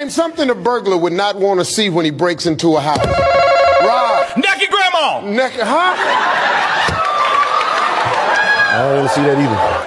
And something a burglar would not want to see when he breaks into a house. Rob. Naked grandma. Naked, huh? I don't want to see that either.